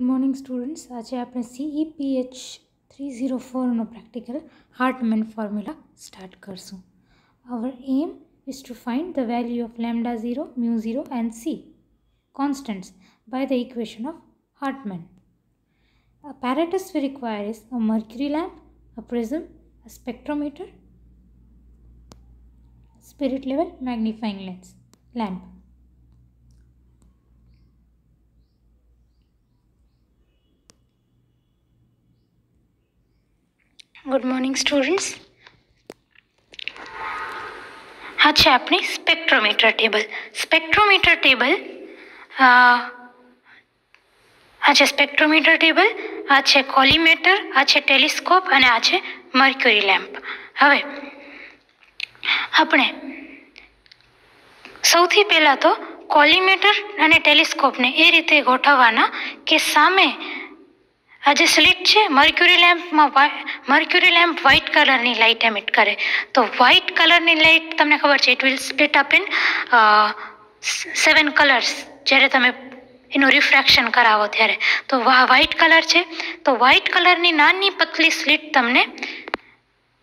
Good morning students આજે આપણે સીઈપીએચ three zero ફોરનો પ્રેક્ટિકલ હાર્ટમેન ફોર્મ્યુલા સ્ટાર્ટ કરશું. Our aim is to find the value of lambda zero mu zero and C constants by the equation of Hartmann apparatus we require is a mercury lamp, a prism, a spectrometer, spirit level magnifying lens, lamp. Good morning students આ છે આપણી spectrometer table spectrometer table આ છે spectrometer table આ છે કોલિમેટર આ છે telescope અને આ છે મર્ક્યુરી લેમ્પ હવે, આપણે સૌથી પહેલાં તો કોલિમેટર અને ટેલિસ્કોપને એ રીતે ગોઠવવાના કે સામે આ જે સ્લિટ છે મર્ક્યુરી લેમ્પમાં મર્ક્યુરી લેમ્પ વ્હાઇટ કલરની લાઇટ એમિટ કરે. તો વ્હાઇટ કલરની લાઇટ તમને ખબર છે? It will split up in seven colours જ્યારે તમે એનું રિફ્રેક્શન કરાવો ત્યારે. તો વ્હાઇટ કલર છે. તો વ્હાઇટ કલરની નાની પતલી સ્લિટ તમને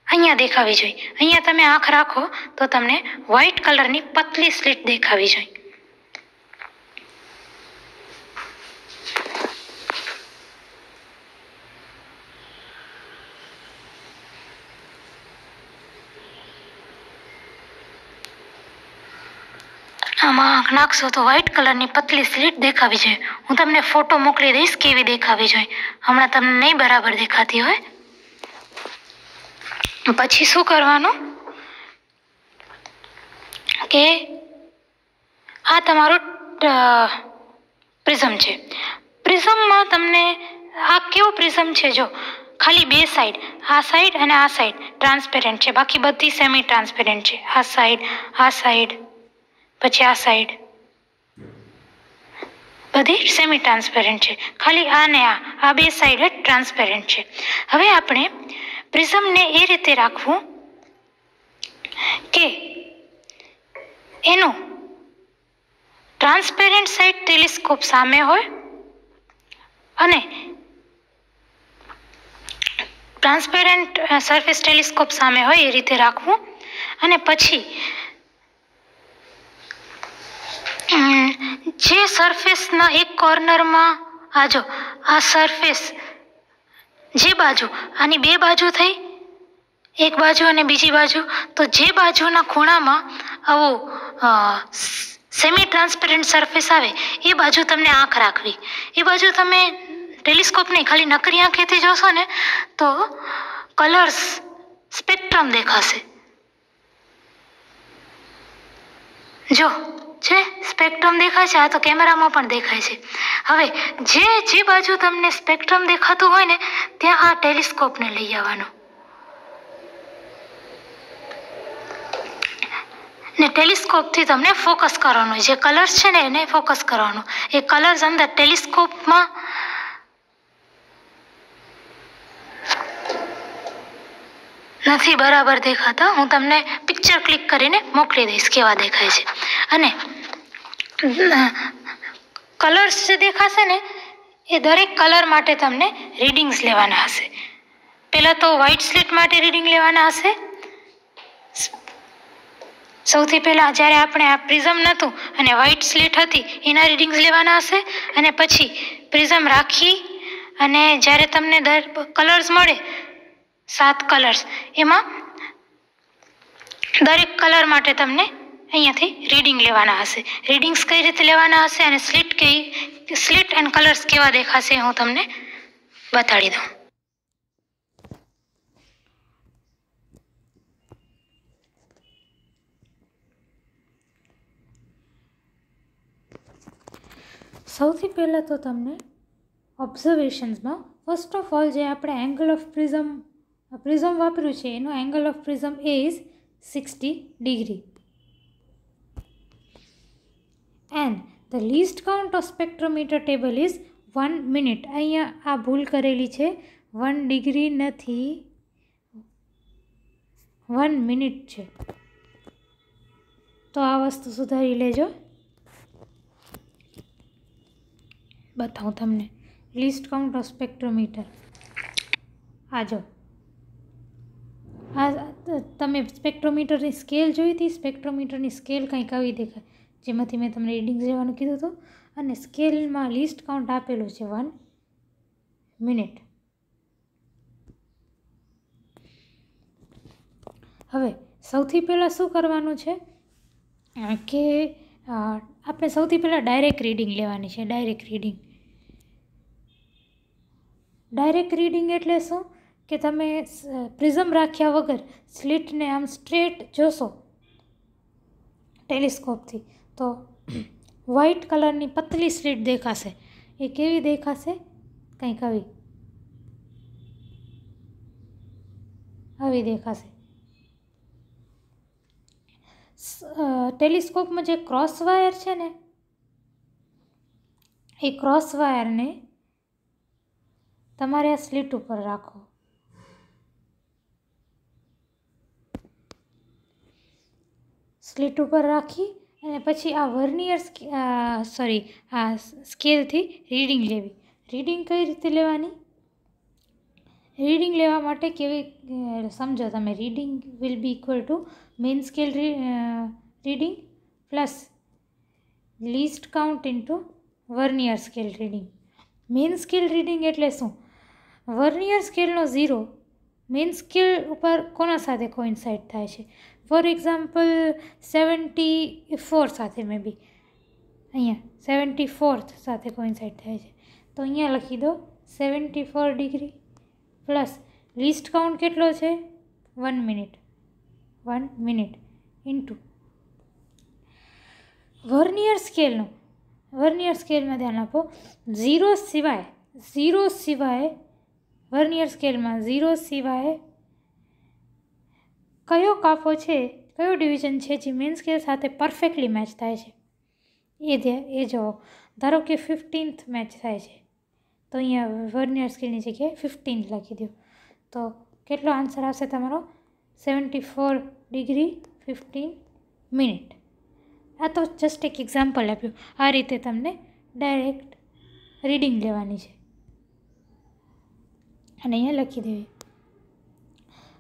અહીંયા દેખાવી જોઈએ. અહીંયા તમે આંખ રાખો તો તમને વ્હાઇટ કલરની પતલી સ્લિટ દેખાવી જોઈએ. આમાં આંખ નાખશો તો વ્હાઇટ કલરની પતલી સ્લીટ દેખાવી જોઈએ. હું તમને ફોટો મોકલી દઈશ કેવી દેખાવી જોઈએ. હમણાં તમને નહીં બરાબર દેખાતી હોય. પછી શું કરવાનું? કે આ તમારું પ્રિઝમ છે. પ્રિઝમમાં તમને, આ કેવો પ્રિઝમ છે જો? ખાલી બે સાઈડ આ સાઈડ અને આ સાઈડ ટ્રાન્સપેરન્ટ છે. બાકી બધી સેમી ટ્રાન્સપેરન્ટ છે. આ સાઈડ આ સાઈડ પછી આ સાઈડ બધી સેમી ટ્રાન્સપેરન્ટ છે. ખાલી આ ને આ આ બે સાઈડ જ ટ્રાન્સપેરન્ટ છે. હવે આપણે પ્રિઝમને એ રીતે રાખવું કે એનું ટ્રાન્સપેરન્ટ સાઈડ ટેલિસ્કોપ સામે હોય અને ટ્રાન્સપેરન્ટ સરફેસ ટેલિસ્કોપ સામે હોય એ રીતે રાખવું. અને પછી જે સરફેસના એક કોર્નરમાં આ જો, આ સરફેસ જે બાજુ, આની બે બાજુ થઈ, એક બાજુ અને બીજી બાજુ, તો જે બાજુના ખૂણામાં આવું સેમી ટ્રાન્સપેરન્ટ સરફેસ આવે, એ બાજુ તમને આંખ રાખવી. એ બાજુ તમે ટેલિસ્કોપ ખાલી નકરી આંખેથી જોશો ને, તો કલર્સ સ્પેક્ટ્રમ દેખાશે. જો છે? સ્પેક્ટ્રમ દેખાય છે? આ તો કેમેરામાં પણ દેખાય છે. હવે, જે જે બાજુ તમને સ્પેક્ટ્રમ દેખાતું હોય ને, ત્યાં આ ટેલિસ્કોપને લઈ આવવાનું. ને ટેલિસ્કોપથી તમને ફોકસ કરવાનું. જે કલર્સ છે ને, એને ફોકસ કરવાનું. એ કલર્સ અંદર ટેલિસ્કોપમાં નથી બરાબર દેખાતા. હું તમને પિક્ચર ક્લિક કરીને મોકલી દઈશ કેવા દેખાય છે. અને કલર્સ જે દેખાશે ને, એ દરેક કલર માટે તમને રીડિંગ્સ લેવાના હશે. પહેલાં તો વ્હાઇટ સ્લીટ માટે રીડિંગ લેવાના હશે. સૌથી પહેલાં જ્યારે આપણે આ પ્રિઝમ નહોતું અને વ્હાઇટ સ્લીટ હતી, એના રીડિંગ્સ લેવાના હશે. અને પછી પ્રિઝમ રાખી અને જ્યારે તમને દર કલર્સ મળે, સાત કલર્સ એમાં દરેક કલર માટે તમને અહીંયાથી રીડિંગ લેવાના હશે. રીડિંગ્સ કઈ રીતે લેવાના હશે અને સ્લીટ કઈ સ્લીટ એન્ડ કલર્સ કેવા દેખાશે હું તમને બતાડી દઉં. સૌથી પહેલાં તો તમને ઓબ્ઝર્વેશન્સમાં ફર્સ્ટ ઓફ ઓલ જે આપણે એંગલ ઓફ પ્રિઝમ પ્રિઝમ વાપર્યું છે, એનું angle of prism A is sixty degree and the least count of spectrometer table is one minute અહીંયા આ ભૂલ કરેલી છે. વન ડિગ્રી નથી. વન મિનિટ છે. તો આ વસ્તુ સુધારી લેજો. બતાવું તમને. લીસ્ટ કાઉન્ટ ઓફ સ્પેક્ટ્રોમીટર આ આ તમે સ્પેક્ટ્રોમીટરની સ્કેલ જોઈ હતી? સ્પેક્ટ્રોમીટરની સ્કેલ કંઈક આવી દેખાય. જેમાંથી મેં તમને રીડિંગ લેવાનું કીધું હતું. અને સ્કેલમાં લિસ્ટ કાઉન્ટ આપેલું છે વન મિનિટ હવે, સૌથી પહેલાં શું કરવાનું છે? કે આપણે સૌથી પહેલાં ડાયરેક્ટ રીડિંગ લેવાની છે ડાયરેક્ટ રીડિંગ ડાયરેક્ટ રીડિંગ એટલે શું? કે તમે પ્રિઝમ રાખ્યા વગર સ્લીટને આમ સ્ટ્રેટ જોશો ટેલિસ્કોપથી તો વ્હાઈટ કલરની પતલી સ્લીટ દેખાશે. એ કેવી દેખાશે? કંઈક આવી. આવી દેખાશે. ટેલિસ્કોપમાં જે ક્રોસ વાયર છે ને, એ ક્રોસ વાયરને તમારે આ સ્લીટ ઉપર રાખો. સ્લીટ ઉપર રાખી અને પછી આ વર્નિયર સોરી, આ સ્કેલથી રીડિંગ લેવી. રીડિંગ કઈ રીતે લેવાની? રીડિંગ લેવા માટે કેવી સમજો તમે, reading will be equal to main scale reading plus least count into vernier scale reading. Main scale reading એટલે શું? વર્નિયર સ્કેલનો ઝીરો મેઇન સ્કેલ ઉપર કોના સાથે કોઇન્સાઇડ થાય છે? ફોર એક્ઝામ્પલ સેવન્ટી ફોર સાથે મે બી અહીંયા સેવન્ટી ફોર્થ સાથે કોઇન્સાઇડ થાય છે. તો અહીંયા લખી દો seventy four degree plus least count કેટલો છે? One minute one minute into vernier સ્કેલનો વર્નિયર સ્કેલમાં ધ્યાન આપો. ઝીરો સિવાય ઝીરો સિવાય વર્નિયર સ્કેલમાં ઝીરો સિવાય કયો કાપો છે, કયો ડિવિઝન છે જે મેન સ્કેલ સાથે પરફેક્ટલી મેચ થાય છે? એ એ જો ધારો કે ફિફ્ટીન્થ મેચ થાય છે. તો અહીંયા વર્નિયર સ્કેલની જગ્યાએ ફિફ્ટીન લખી દો. તો કેટલો આન્સર આવશે તમારો? Seventy four degree fifteen minute આ તો જસ્ટ એક એક્ઝામ્પલ આપ્યું. આ રીતે તમને ડાયરેક્ટ રીડિંગ લેવાની છે. અને અહીંયા લખી દેવી.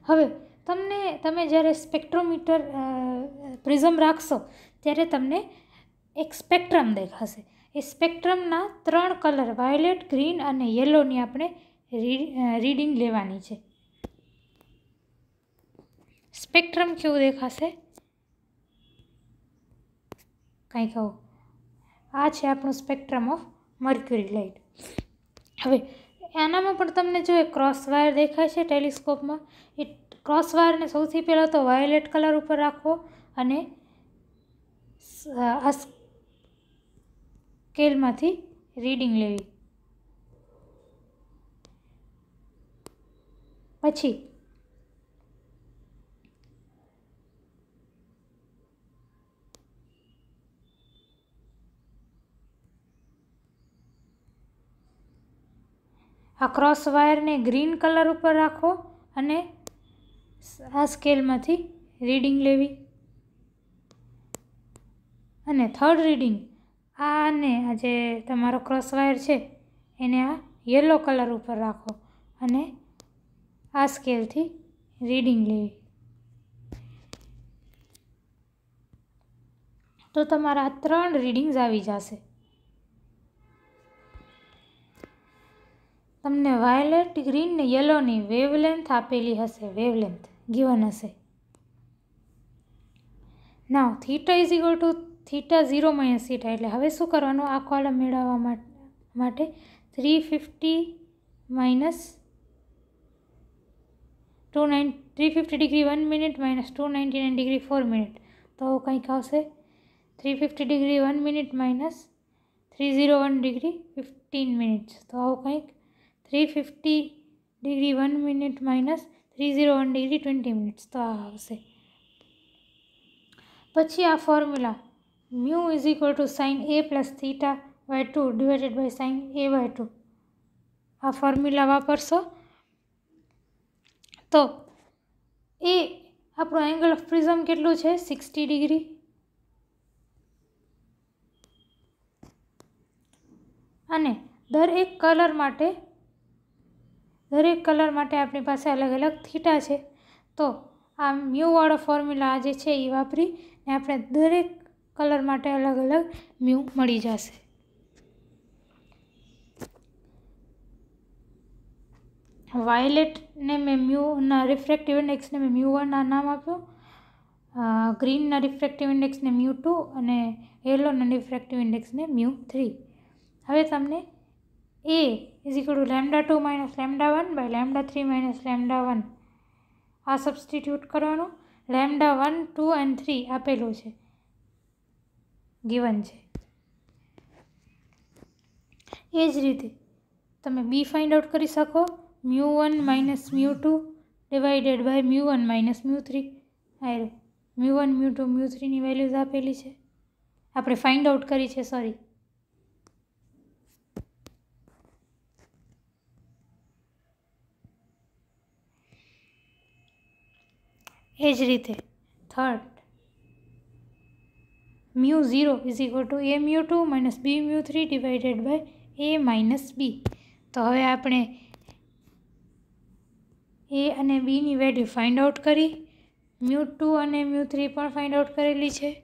હવે તમને, તમે જ્યારે સ્પેક્ટ્રોમીટર પ્રિઝમ રાખશો, ત્યારે તમને એક સ્પેક્ટ્રમ દેખાશે. એ સ્પેક્ટ્રમના ત્રણ કલર, વાયોલેટ, ગ્રીન અને યલોની આપણે રીડિંગ લેવાની છે. સ્પેક્ટ્રમ કેવું દેખાશે? કંઈ કહું. આ છે આપણું સ્પેક્ટ્રમ ઓફ મર્ક્યુરી લાઇટ. હવે, આનામાં પણ તમને જો એ ક્રોસ વાયર દેખાય છે ટેલિસ્કોપમાં, એ ક્રોસ વાયરને સૌથી પહેલાં તો વાયોલેટ કલર ઉપર રાખવો અને આ સ્કેલમાંથી રીડિંગ લેવી. પછી આ ક્રોસ વાયરને ગ્રીન કલર ઉપર રાખો અને આ સ્કેલમાંથી રીડિંગ લેવી. અને થર્ડ રીડિંગ આને આ જે તમારો ક્રોસ વાયર છે, એને આ યલો કલર ઉપર રાખો અને આ સ્કેલથી રીડિંગ લેવી. તો તમારા ત્રણ રીડિંગ્સ આવી જશે. તમને વાયોલેટ ગ્રીન ને યલોની વેવલેન્થ આપેલી હશે વેવલેન્થ ગિવન હશે now theta is equal to theta zero minus theta એટલે હવે શું કરવાનું? આ કોલમ મેળવવા માટે three fifty minus two nine three fifty degree one minute minus two ninety nine degree four minute તો કંઈક આવશે? Three fifty degree one minute minus three zero one degree fifteen minutes તો આવું કંઈક? Three fifty degree one minute minus three zero one degree twenty minutes તો આ આવશે પછી આ formula mu is equal to sine A plus theta by two divided by sine A by two આ formula વાપરશો? તો એ આપણું એંગલ ઓફ પ્રિઝમ કેટલું છે? સિક્સટી ડિગ્રી અને દરેક કલર માટે દરેક કલર માટે આપણી પાસે અલગ અલગ થીટા છે. તો આ મ્યુવાળો ફોર્મ્યુલા જે છે એ વાપરીને આપણે દરેક કલર માટે અલગ અલગ મ્યુ મળી જશે. વાયલેટને મેં મ્યુના રિફ્રેક્ટિવ ઇન્ડેક્સને મેં મ્યુ વનના નામ આપ્યું. ગ્રીનના રિફ્રેક્ટિવ ઇન્ડેક્સને મ્યુ ટુ અને યેલોના રિફ્રેક્ટિવ ઇન્ડેક્સને મ્યુ થ્રી. હવે તમને A is equal to lambda two minus lambda one by lambda three minus lambda one આ સબસ્ટિટ્યૂટ કરવાનું. Lambda one two and three આપેલું છે. ગિવન છે. એ જ રીતે તમે બી ફાઇન્ડ આઉટ કરી શકો. Mu one minus mu two divided by mu one minus mu three આયરો. Mu one mu two mu થ્રીની values આપેલી છે. આપણે ફાઇન્ડ આઉટ કરી છે સોરી એ જ રીતે. Third mu zero is equal to A mu two minus B mu three divided by A minus B તો હવે આપણે એ અને બીની વેલ્યુ ફાઇન્ડ આઉટ કરી. મ્યુ ટુ અને મ્યુ થ્રી પણ ફાઇન્ડ આઉટ કરેલી છે.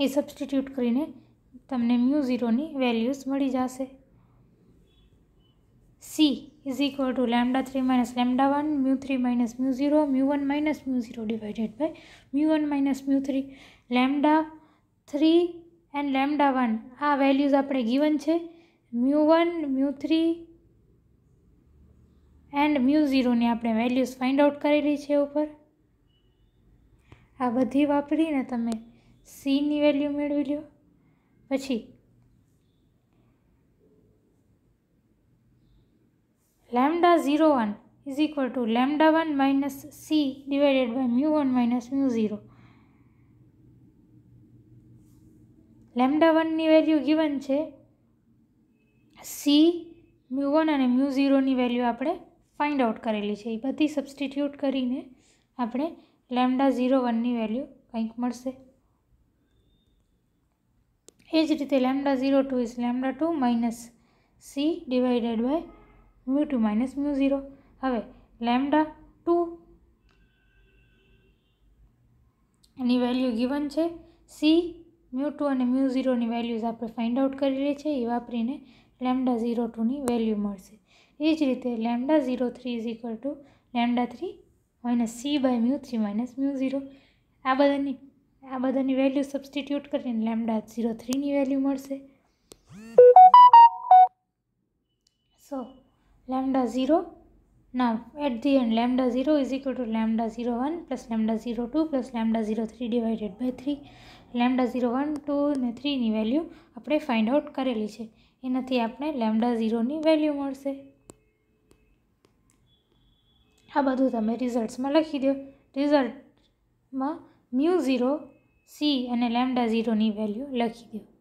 એ સબસ્ટિટ્યૂટ કરીને તમને મ્યુ ઝીરોની વેલ્યુઝ મળી જશે. C is equal to lambda three minus lambda one mu three minus mu zero mu one minus mu zero divided by mu one minus mu three lambda three and lambda one આ values આપણે given છે. Mu one mu three and mu ઝીરોની આપણે values find out કરેલી છે ઉપર. આ બધી વાપરીને તમે સીની વેલ્યુ મેળવી લો પછી lambda zero one is equal to lambda one minus C divided by mu one minus mu zero lambda વનની વેલ્યુ ગિવન છે. સી મ્યુ વન અને મ્યુ ઝીરોની વેલ્યુ આપણે ફાઇન્ડ આઉટ કરેલી છે. એ બધી સબસ્ટિટ્યૂટ કરીને આપણે લેમડા ઝીરો વનની વેલ્યુ કંઈક મળશે. એ જ રીતે lambda zero two is lambda two minus C divided by mu two minus mu zero હવે લેમડા ટુ એની વેલ્યુ ગિવન છે. સી મ્યુ ટુ અને મ્યુ ઝીરોની વેલ્યુઝ આપણે ફાઇન્ડ આઉટ કરેલી છે. એ વાપરીને લેમડા ઝીરો ટુની વેલ્યુ મળશે. એ જ રીતે lambda zero three is equal to lambda three minus C by mu three minus mu zero આ બધાની આ બધાની વેલ્યુ સબસ્ટિટ્યૂટ કરીને લેમડા ઝીરો થ્રીની વેલ્યુ મળશે. So lambda zero now, at the end, lambda 0 is equal to lambda 0 1 plus lambda 0 2 plus lambda 0 3 divided by 3 lambda 0 1 2 ને 3 ની value આપણે ફાઇન્ડ આઉટ કરેલી છે. એનાથી આપણે લેમડા ઝીરોની વેલ્યુ મળશે. આ બધું તમે રિઝલ્ટ્સમાં લખી દો. રિઝલ્ટમાં મ્યુ ઝીરો સી અને લેમડા ઝીરોની વેલ્યુ લખી દો.